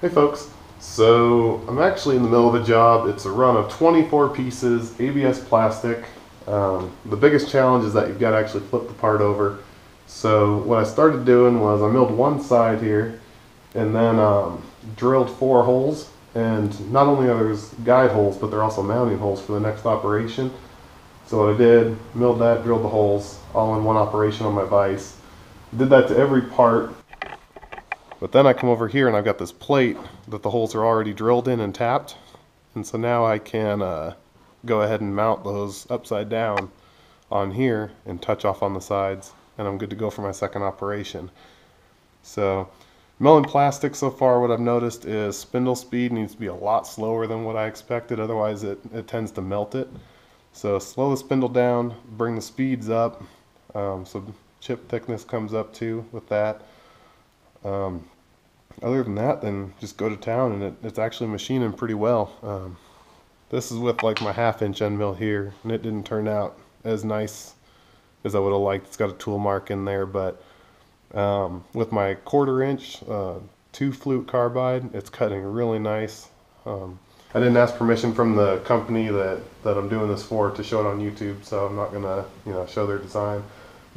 Hey folks, so I'm actually in the middle of a job. It's a run of 24 pieces, ABS plastic. Um, the biggest challenge is that you've got to actually flip the part over. So what I started doing was I milled one side here and then um, drilled four holes. And not only are there guide holes, but they're also mounting holes for the next operation. So what I did, milled that, drilled the holes, all in one operation on my vise. Did that to every part but then I come over here and I've got this plate that the holes are already drilled in and tapped. And so now I can uh, go ahead and mount those upside down on here and touch off on the sides. And I'm good to go for my second operation. So milling plastic so far what I've noticed is spindle speed needs to be a lot slower than what I expected. Otherwise it, it tends to melt it. So slow the spindle down, bring the speeds up. Um, so chip thickness comes up too with that. Um, other than that, then just go to town and it, it's actually machining pretty well. Um, this is with like my half inch end mill here and it didn't turn out as nice as I would have liked. It's got a tool mark in there, but um, with my quarter inch uh, two flute carbide, it's cutting really nice. Um, I didn't ask permission from the company that, that I'm doing this for to show it on YouTube, so I'm not gonna you know show their design.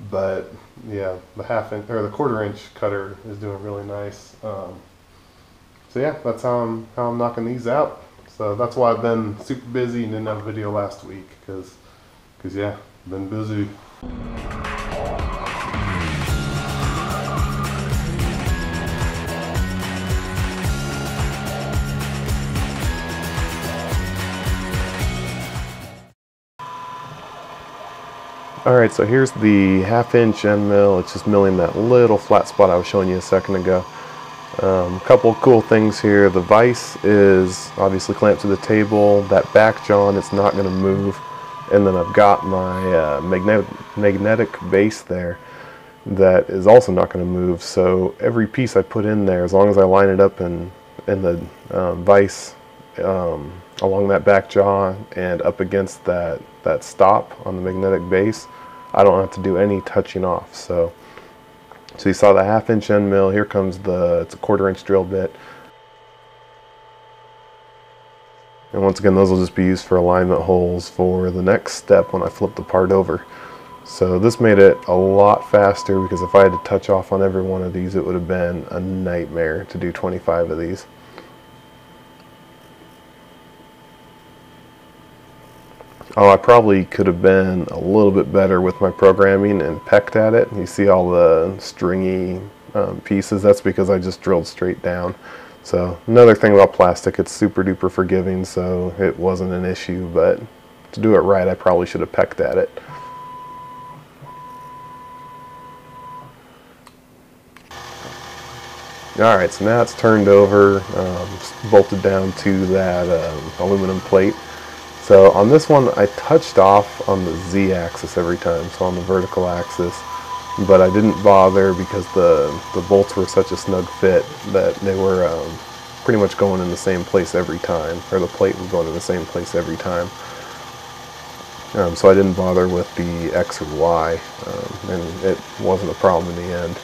But yeah, the half inch or the quarter inch cutter is doing really nice. Um, so yeah, that's how I'm how I'm knocking these out. So that's why I've been super busy and didn't have a video last week because because yeah, been busy. Alright, so here's the half inch end mill. It's just milling that little flat spot I was showing you a second ago. A um, couple cool things here. The vise is obviously clamped to the table. That back jaw, it's not going to move. And then I've got my uh, magnetic, magnetic base there that is also not going to move. So every piece I put in there, as long as I line it up in, in the um, vise um, along that back jaw and up against that that stop on the magnetic base, I don't have to do any touching off. So, so you saw the half inch end mill. Here comes the, it's a quarter inch drill bit. And once again, those will just be used for alignment holes for the next step when I flip the part over. So this made it a lot faster because if I had to touch off on every one of these, it would have been a nightmare to do 25 of these. Oh, I probably could have been a little bit better with my programming and pecked at it. You see all the stringy um, pieces. That's because I just drilled straight down. So another thing about plastic, it's super duper forgiving, so it wasn't an issue. But to do it right, I probably should have pecked at it. Alright, so now it's turned over, um, bolted down to that um, aluminum plate. So on this one, I touched off on the z-axis every time, so on the vertical axis, but I didn't bother because the, the bolts were such a snug fit that they were um, pretty much going in the same place every time, or the plate was going in the same place every time. Um, so I didn't bother with the X or Y, um, and it wasn't a problem in the end.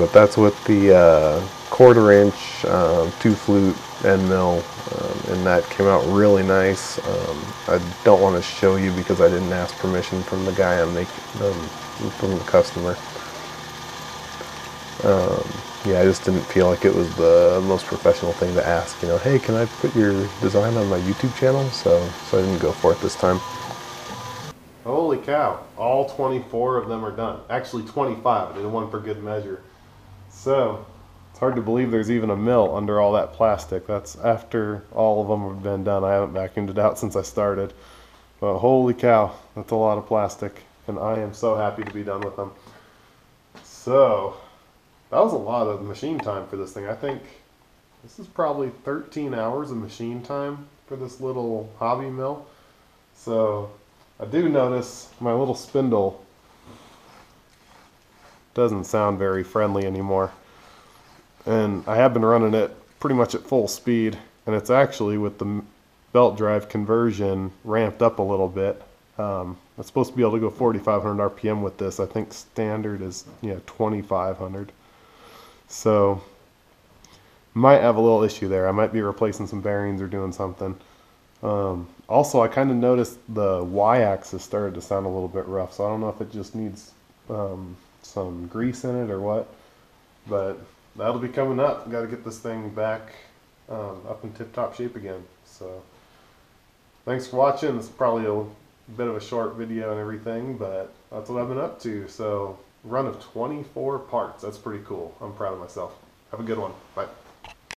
But that's with the uh, quarter inch um, two flute end mill um, and that came out really nice. Um, I don't want to show you because I didn't ask permission from the guy I'm making um, from the customer. Yeah, I just didn't feel like it was the most professional thing to ask. You know, hey, can I put your design on my YouTube channel? So, so I didn't go for it this time. Holy cow! All 24 of them are done. Actually, 25. I did one for good measure. So it's hard to believe there's even a mill under all that plastic. That's after all of them have been done. I haven't vacuumed it out since I started. But holy cow, that's a lot of plastic. And I am so happy to be done with them. So, that was a lot of machine time for this thing. I think this is probably 13 hours of machine time for this little hobby mill. So, I do notice my little spindle doesn't sound very friendly anymore and I have been running it pretty much at full speed and it's actually with the belt drive conversion ramped up a little bit um, it's supposed to be able to go 4500 rpm with this I think standard is yeah 2500 so might have a little issue there. I might be replacing some bearings or doing something. Um, also, I kind of noticed the y-axis started to sound a little bit rough, so I don't know if it just needs um, some grease in it or what. But that'll be coming up. Got to get this thing back um, up in tip-top shape again. So, thanks for watching. It's probably a bit of a short video and everything, but that's what I've been up to. So, run of 24 parts. That's pretty cool. I'm proud of myself. Have a good one. Bye.